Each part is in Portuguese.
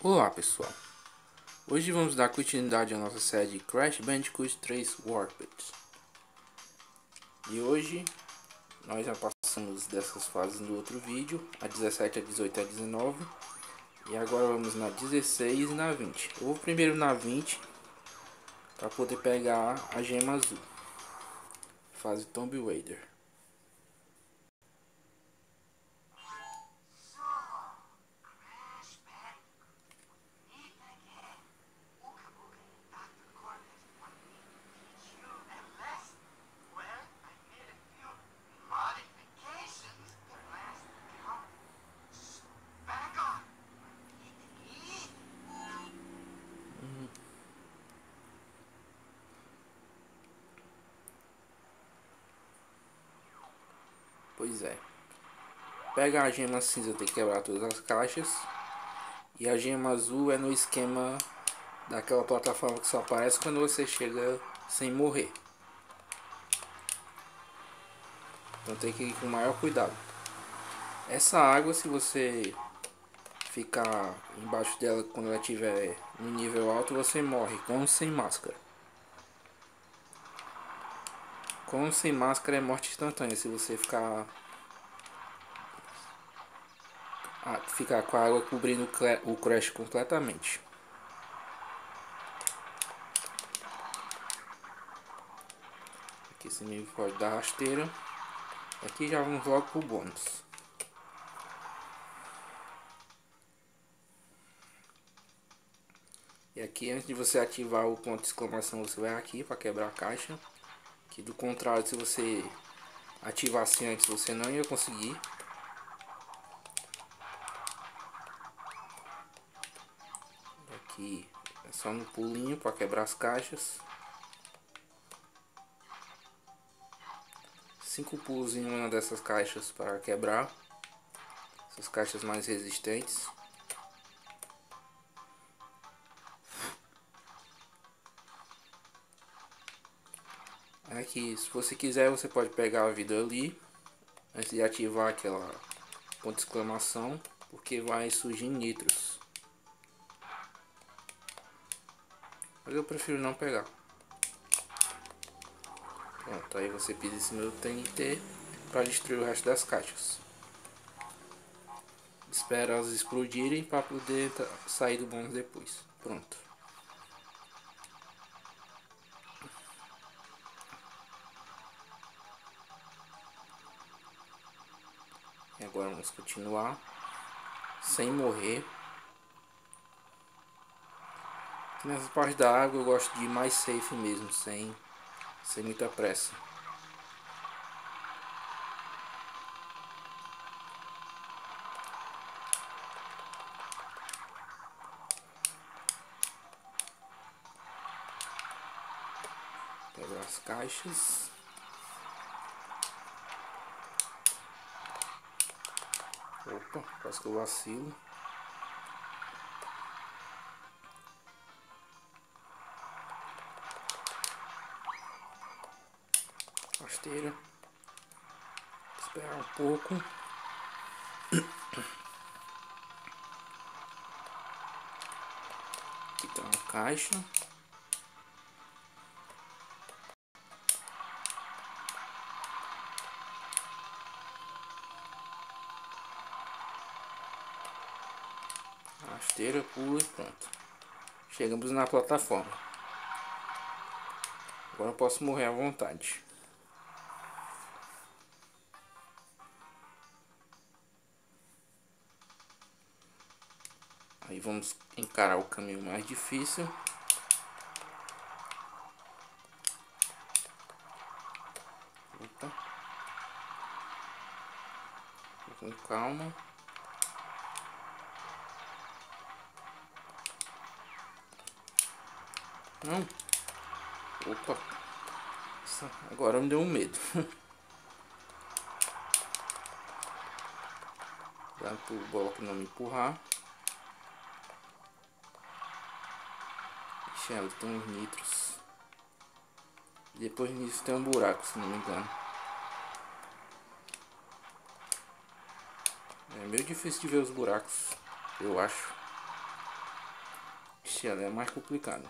Olá pessoal, hoje vamos dar continuidade à nossa série Crash Bandicoot 3 Warped. E hoje nós já passamos dessas fases no outro vídeo, a 17, a 18 e a 19 E agora vamos na 16 e na 20 Eu vou primeiro na 20 para poder pegar a gema azul. Fase Tomb Raider Pois é. Pega a gema cinza, tem que quebrar todas as caixas. E a gema azul é no esquema daquela plataforma que só aparece quando você chega sem morrer. Então tem que ir com maior cuidado. Essa água, se você ficar embaixo dela quando ela estiver no nível alto, você morre com ou sem máscara. Com sem máscara é morte instantânea se você ficar ficar com a água cobrindo o crash completamente. Aqui esse nível forte da rasteira. Aqui já vamos logo pro bônus. E aqui antes de você ativar o ponto de exclamação, você vai aqui para quebrar a caixa. Que do contrário, se você ativasse antes, você não ia conseguir. Aqui é só no pulinho para quebrar as caixas. Cinco pulos em uma dessas caixas para quebrar. Essas caixas mais resistentes. Aqui, se você quiser, você pode pegar a vida ali antes de ativar aquela ponto de exclamação, porque vai surgir nitros. Mas eu prefiro não pegar. Pronto, aí você pisa em do TNT para destruir o resto das caixas. Espera elas explodirem para poder sair do bônus depois. Pronto. E agora vamos continuar sem morrer. nessa parte da água eu gosto de ir mais safe mesmo, sem, sem muita pressa. Pegar as caixas. Opa, quase que eu vacilo. Rasteira. Esperar um pouco. Aqui tá uma caixa. Rasteira, pula e pronto. Chegamos na plataforma. Agora eu posso morrer à vontade. Aí vamos encarar o caminho mais difícil. Opa. Com calma. Não. Opa. Agora me deu um medo. Dá pro bloco não me empurrar. Ixi, ela tem uns nitros. Depois disso tem um buraco, se não me engano. É meio difícil de ver os buracos, eu acho. Ixi, ela é mais complicada.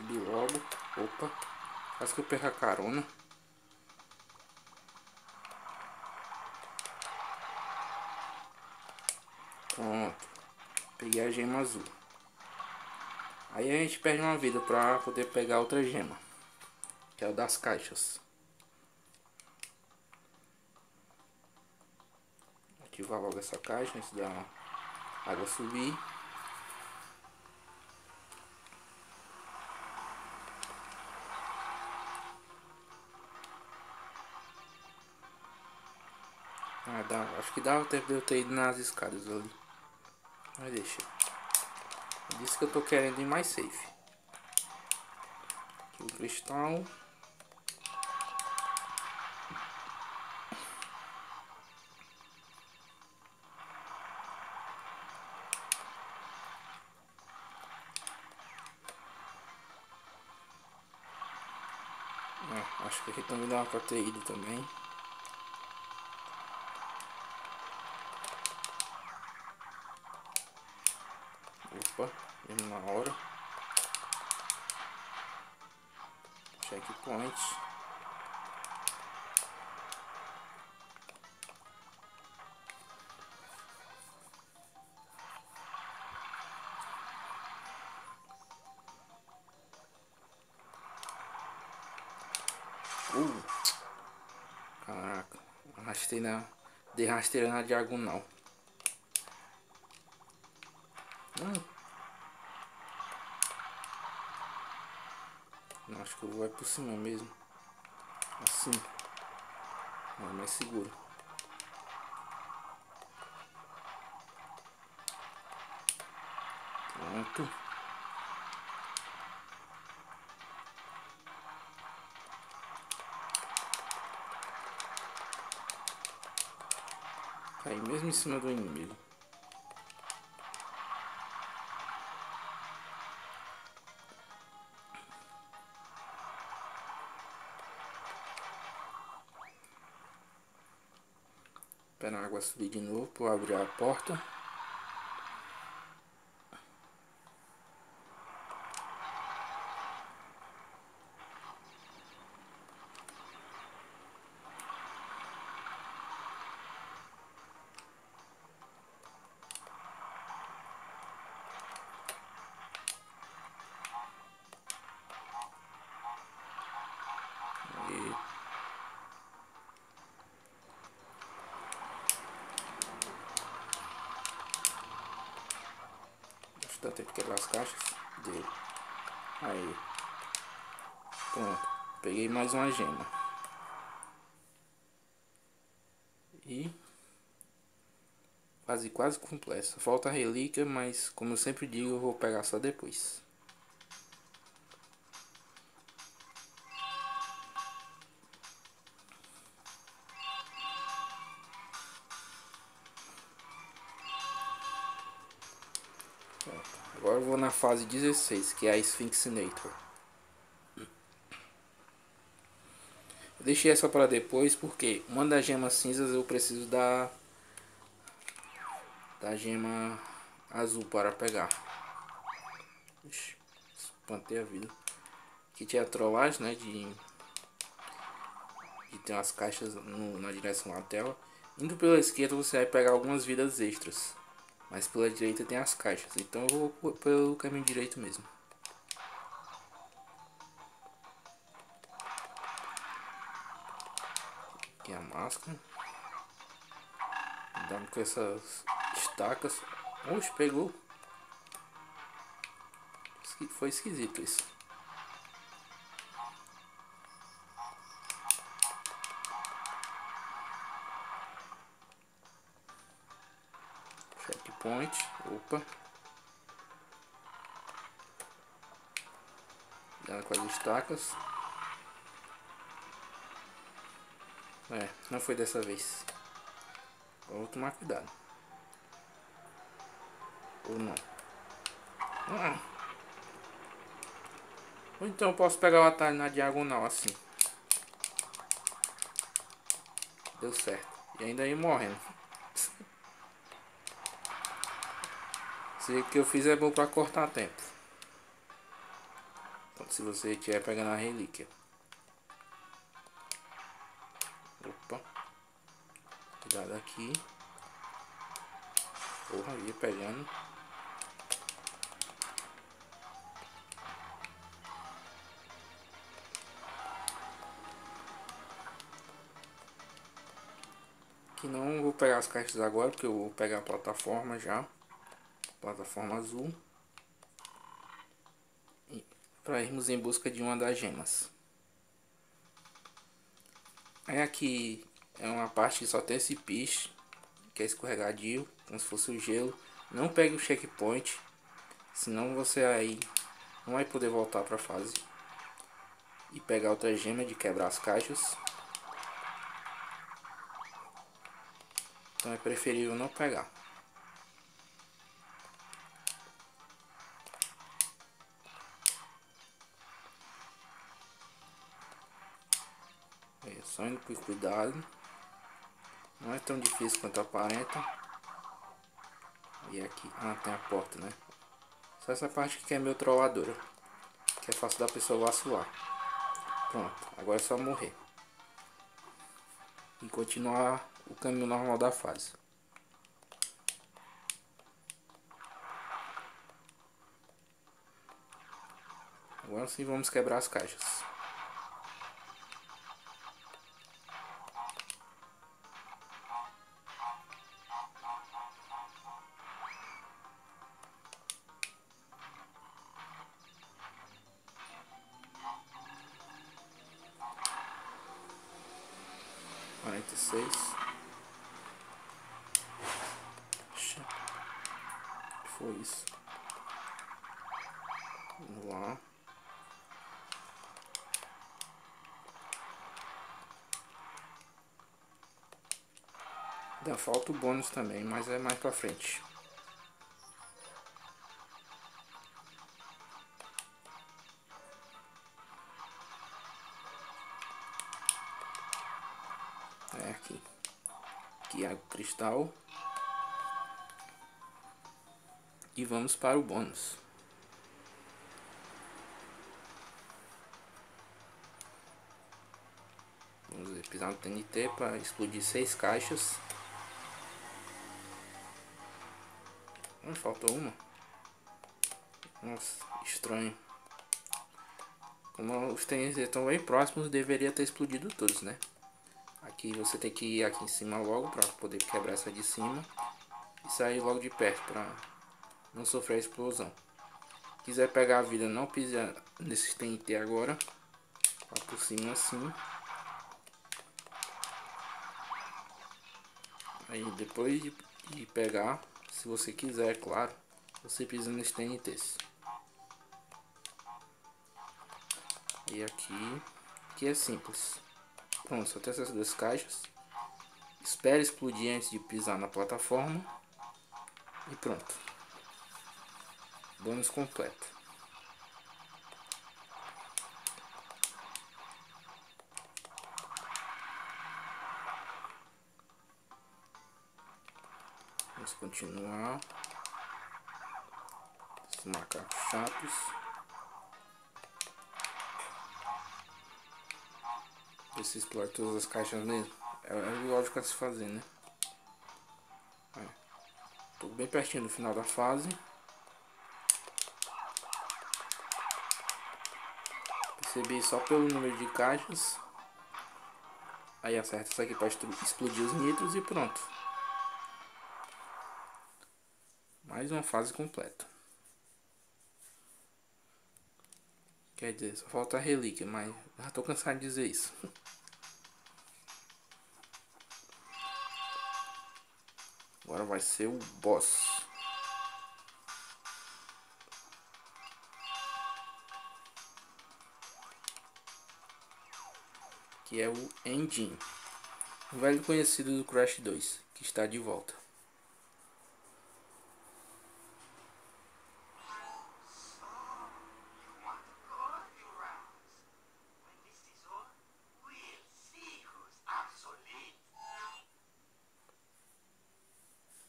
Subir logo. Opa. Quase que eu perco a carona. Pronto. Peguei a gema azul. Aí a gente perde uma vida pra poder pegar outra gema. Que é o das caixas. Ativar logo essa caixa antes da água subir. Ah, dá, acho que dava tempo de eu ter ido nas escadas ali. Mas deixa. Eu disse que eu tô querendo ir mais safe. Aqui o cristal. É, acho que aqui também dá pra ter ido também. Opa, mesmo na hora. Checkpoint. Uh. Caraca, arrastei na. Dei rasteira na diagonal. Hum. Acho que eu vou por cima mesmo. Assim. É mais seguro. Pronto. Caí mesmo em cima do inimigo. Subir de novo para abrir a porta. Dá tempo de quebrar as caixas dele. Aí. Pronto. Peguei mais uma gema. E... Quase, quase completa. Falta a relíquia, mas como eu sempre digo, eu vou pegar só depois. Fase 16, que é a Sphinxinator. Eu deixei essa para depois porque uma das gemas cinzas eu preciso da da gema azul para pegar. Ixi, espantei a vida. Aqui tinha trollagem, né, de de ter umas caixas no, na direção da tela. Indo pela esquerda você vai pegar algumas vidas extras. Mas pela direita tem as caixas. Então eu vou pelo caminho direito mesmo. Aqui a máscara. Dando com essas estacas. Oxe, pegou. Foi esquisito isso. Checkpoint. Opa. Dando com as estacas. É, não foi dessa vez. Vou tomar cuidado. Ou não. Ah. Ou então eu posso pegar o atalho na diagonal assim. Deu certo. E ainda aí morrendo. Isso que eu fiz é bom pra cortar tempo. Então, se você estiver pegando a relíquia. Opa. Cuidado aqui. Porra, ia pegando. Que não vou pegar as caixas agora, porque eu vou pegar a plataforma já. Plataforma azul. Para irmos em busca de uma das gemas. Aí aqui é uma parte que só tem esse piche, que é escorregadio, como se fosse o gelo. Não pegue o checkpoint, senão você aí não vai poder voltar para a fase. E pegar outra gema de quebrar as caixas. Então é preferível não pegar. Só indo com cuidado. Não é tão difícil quanto aparenta. E aqui, ah, tem a porta, né? Só essa parte que é meu trolladora. Que é fácil da pessoa vacilar. Pronto, agora é só morrer. E continuar o caminho normal da fase. Agora sim vamos quebrar as caixas. Foi isso. Vamos lá. Ainda falta o bônus também, mas é mais pra frente. É aqui. Aqui é o cristal. E vamos para o bônus. Vamos pisar no TNT para explodir seis caixas. Hum, faltou uma. Nossa, estranho. Como os TNT estão bem próximos, deveria ter explodido todos, né? Aqui você tem que ir aqui em cima logo para poder quebrar essa de cima. E sair logo de perto para não sofrer a explosão. Quiser pegar a vida, não pise nesse TNT agora. Vá por cima assim. Aí depois de, de pegar, se você quiser, claro, você pisa nesse TNT. E aqui, aqui é simples. Pronto, só tem essas duas caixas. Espere explodir antes de pisar na plataforma. E pronto. Bônus completo. Vamos continuar. Os macacos chatos. Ver se explora todas as caixas mesmo. É, é lógico a se fazer, né? É. Bem pertinho do final da fase. Percebi só pelo número de caixas. Aí acerta isso aqui para explodir os nitros e pronto. Mais uma fase completa. Quer dizer, só falta a relíquia, mas já tô cansado de dizer isso. Agora vai ser o boss. que é o Engine, um velho conhecido do Crash 2, que está de volta.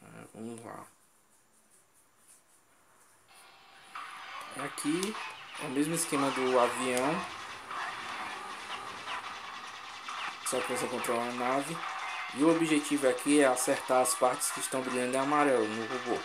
Ah, é aqui é o mesmo esquema do avião Só que você controla a nave. E o objetivo aqui é acertar as partes que estão brilhando em amarelo no robô.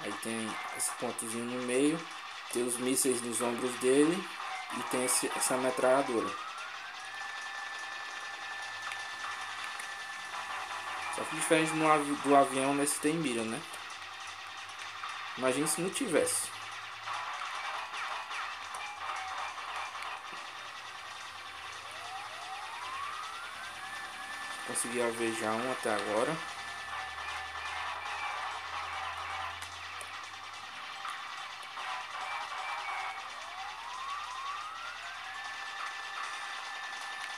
Aí tem esse pontozinho no meio, tem os mísseis nos ombros dele e tem esse, essa metralhadora. Só que diferente do, do avião, nesse tem mira, né? Imagina se não tivesse. Consegui alvejar um até agora.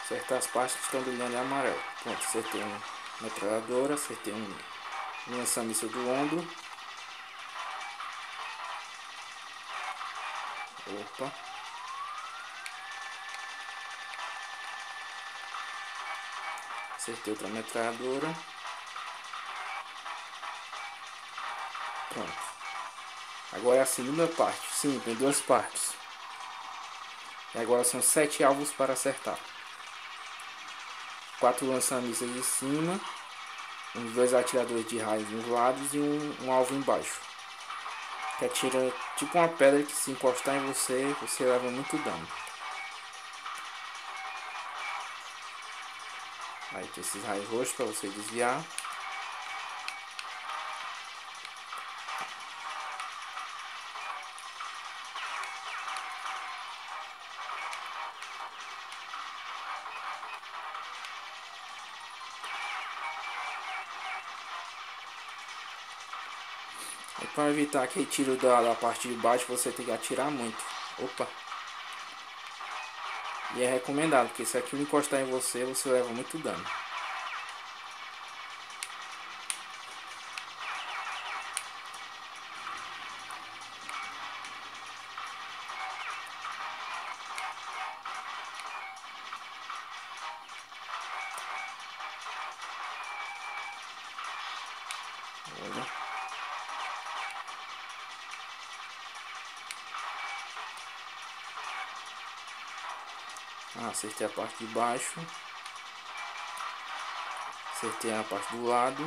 Acertar as partes que estão brilhando em amarelo. Pronto, acertei uma metralhadora, acertei um lança-míssil do ombro. Opa. Acertei outra metralhadora. Pronto. Agora é a segunda parte. Sim, tem duas partes. E agora são sete alvos para acertar. Quatro lança-mísseis de cima. Uns dois atiradores de raios nos lados e um, um alvo embaixo. Que atira tipo uma pedra que se encostar em você, você leva muito dano. Aí tem esses raios roxos para você desviar. Para evitar aquele tiro da, da parte de baixo, você tem que atirar muito. Opa! E é recomendado, porque se aquilo encostar em você, você leva muito dano. Acertei a parte de baixo. Acertei a parte do lado.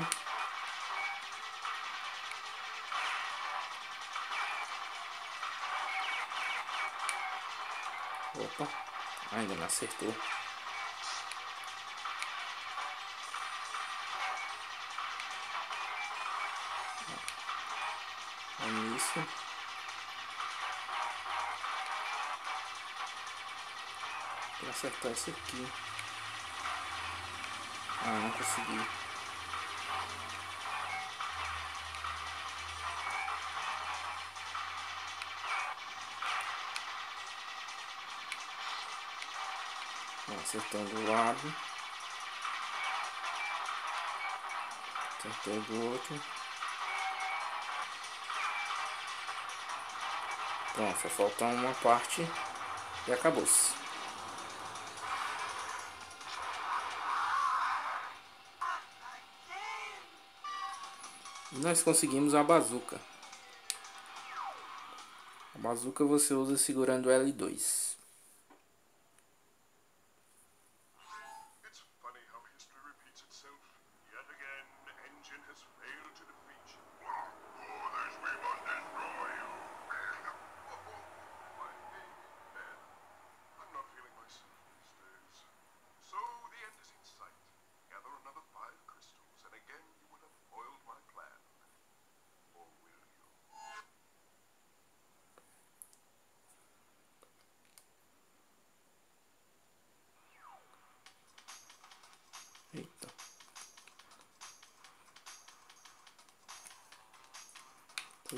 Opa, ainda não acertou. É isso. Acertar esse aqui. Ah, não consegui. Acertando o lado. Acertei do outro. Pronto, só falta uma parte e acabou-se. Nós conseguimos a bazuca. A bazuca você usa segurando L2.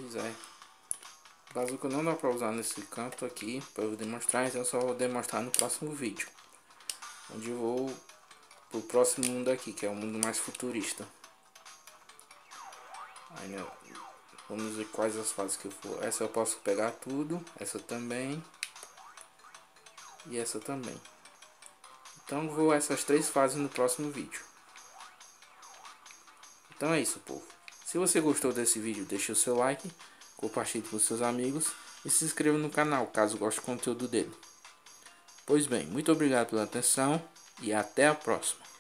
Pois é. Bazuca não dá pra usar nesse canto aqui para eu demonstrar, então eu só vou demonstrar no próximo vídeo. Onde eu vou pro próximo mundo aqui, que é o mundo mais futurista. Aí, né, vamos ver quais as fases que eu for. Essa eu posso pegar tudo, essa também. E essa também. Então vou essas três fases no próximo vídeo. Então é isso, povo. Se você gostou desse vídeo, deixe o seu like, compartilhe com seus amigos e se inscreva no canal caso goste do conteúdo dele. Pois bem, muito obrigado pela atenção e até a próxima.